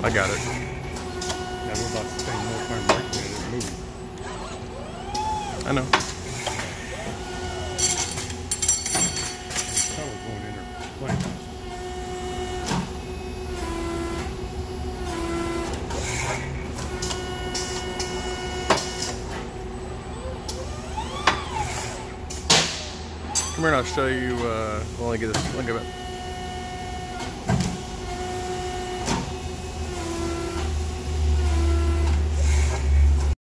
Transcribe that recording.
I got it. Yeah, we're about to spend more time working at this. I know. Come here and I'll show you, uh, well, me get this, look at it.